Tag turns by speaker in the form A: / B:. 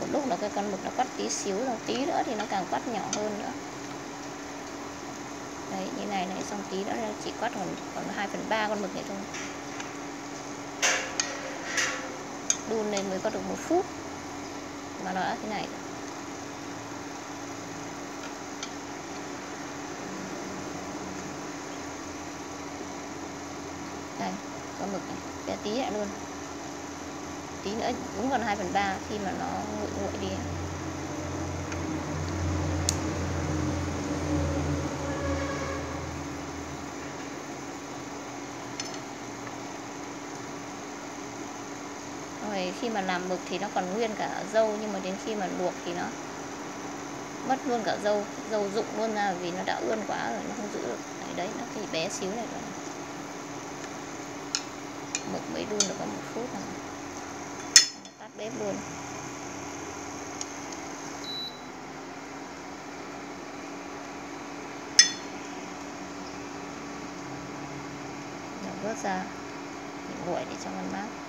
A: một lúc là cái con mực nó quắt tí xíu rồi tí nữa thì nó càng quắt nhỏ hơn nữa. Đấy, như này này, xong tí nữa là chỉ quắt còn còn hai phần ba con mực này thôi. Đun lên mới có được một phút. Mà nó đã thế này rồi. đây, con mực này, bé tí lại luôn tí nữa cũng còn 2 phần ba khi mà nó nguội nguội đi. Rồi khi mà làm mực thì nó còn nguyên cả dâu nhưng mà đến khi mà luộc thì nó mất luôn cả dâu dâu rụng luôn ra vì nó đã ươn quá rồi nó không giữ được. Đấy, đấy nó chỉ bé xíu này rồi. Mực mới đun được có một phút rồi bếp luôn Rồi vớt ra nguội để cho nó mát.